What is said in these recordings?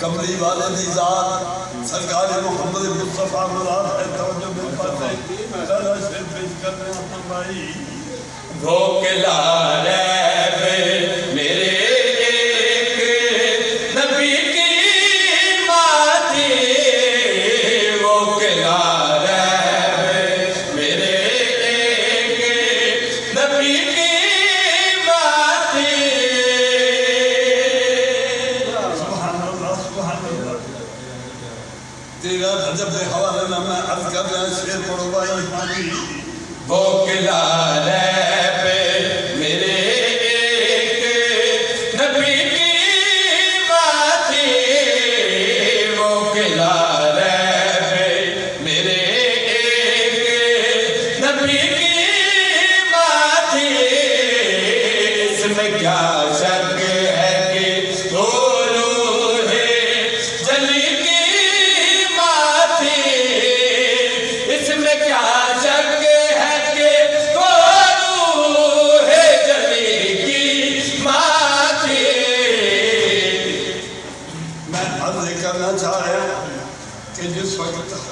कमली वाले की जात, सरकार मोहम्मद मुस्तफ़ा मुराद है, तवज्जो मेरे पास है सारा शेर पेश कर रहे हैं भाई भोकला रैब तेरा रजब हवाला मैं अर्ज़ कर रहा शेर पढ़ो भाई। हाजी वो किला मेरे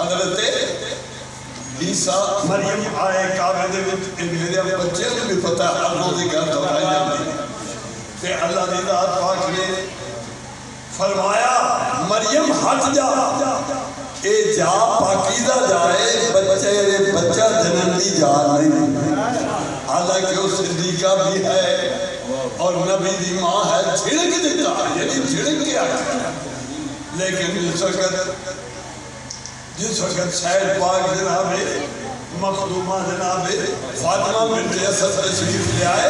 हज़रत ईसा मरियम आए काबे दे विच मेरे बच्चे नु भी पता अल्लाह दी गल तो दोहराई जांदी ते अल्लाह दी दात पाक ने फरमाया मरियम हट जा। ए जा पाकीजा जाए बच्चे रे बच्चा जन्म की जा नहीं हालाँकि वो सिद्दीका भी है और नबी दी माँ है छिड़क देता यानी छिड़क के आ लेकिन उस वक्त जिस वक्त शहर पाक जनाबे मखदूमा जनाबे फातिमा बिनते असद तशरीफ़ ले आए,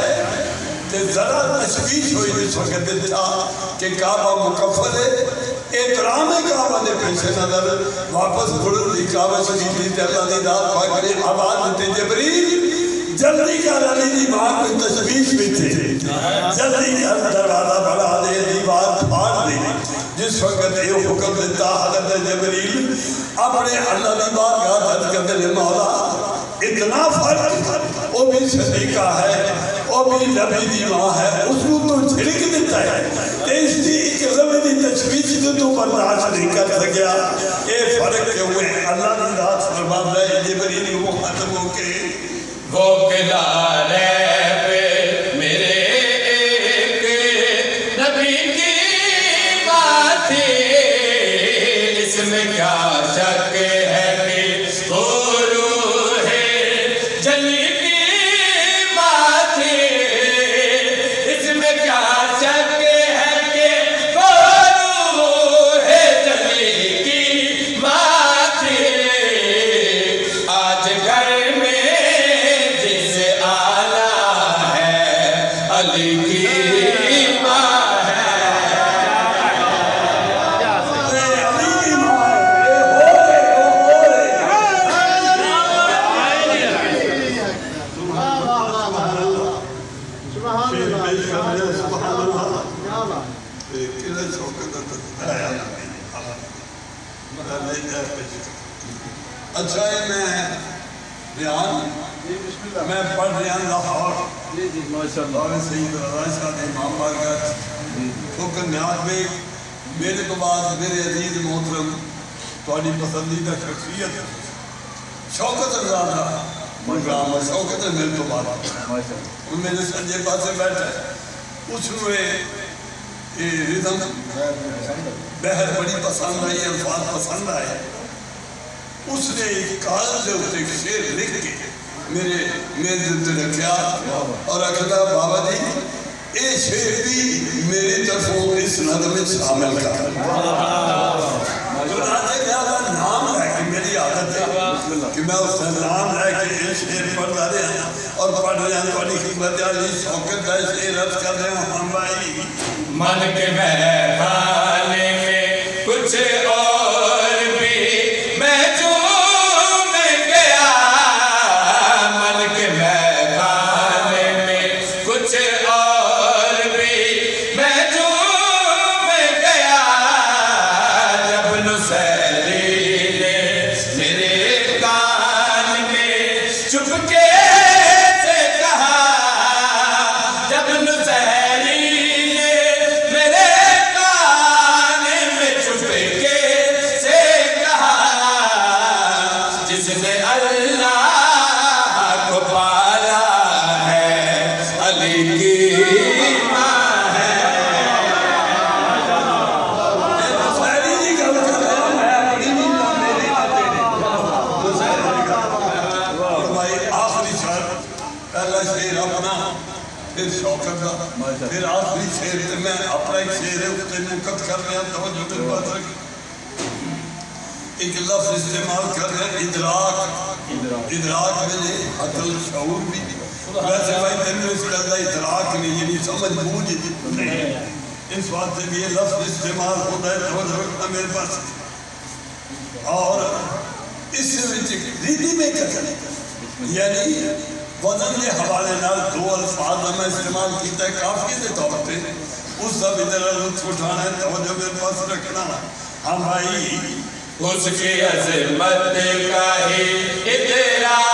ते जरा तशवीश हुई जिस वक्त देखा कि काबा मुकफल है, एहतराम है काबा ने पेश नज़र, वापस मुड़न दी काबा शरीफ दी ते अल्लाह दी दात पाक ने आवाज़ देते जबरील, जल्दी कर अली दी माँ कोई तशवीश भी थी जल्दी कर दरवाज़ा बढ़ा दे दीवार दे। जिस वक्त ये हुक्म देता हज़रत जबरील, अपने अल्लाह दी बारगाह दर्ज करते ने मौला, इतना फ़र्क वो भी सदीका है, वो भी नबी दी माँ है, उसको तो छिड़क देता है ते इसकी एक लम्हे दी तशवीश जो तो बर्दाश्त नहीं कर सकिया। ये फ़र्क क्यों है? अल्लाह दी रात फरमाता है, जिबरील, वो खत्म होके भोकला रैब जली की माथी इसमें क्या शक है के तो है जली की माथी आज घर में जिस आला है, अली की अच्छा ये मैं शौकत प्रोग्राम है शौकत है मेरे तो बाद वो मेरे सज्जे पासे बैठा। है ये रिदम बहर बड़ी पसंद आई अल्फाज पसंद आए। उसने एक कागज़ के एक शेर लिख के मेरे मेरे उत्ते रखा और आखदा बाबा जी ये शेर भी मेरी तरफों इस नदम में शामिल कर। चुनाचे क्या था? नाम आदत है कि मैं उस नाम लेके ये शेर पढ़ता रहा और पढ़ रहा थोड़ी खिदमत शौकत का शेर अर्ज़ कर रहा हैं, हम भाई। मन के महखाने मैं अपना एक शेर है उससे मुकत कर रहा तो जो मेरे पास रख एक लफ्ज इस्तेमाल कर रहे हैं इदराक। इदराक। मैंने अकल शऊर भी। वैसे भाई तेन इस गल का इदराक नहीं यानी समझ बूझ नहीं। इस बात से भी ये लफ्ज इस्तेमाल होता है तो रखना मेरे पास। और इस रीति में कथन यानी वज़न के हवाले नाल दो अल्फाज मैं इस्तेमाल किया काफ़ी के तौर पर उसका भी जरा लुत्फ उठाना है तवज्जो मेरे पास रखना हम भाई, उसकी अजमत का ही इतराक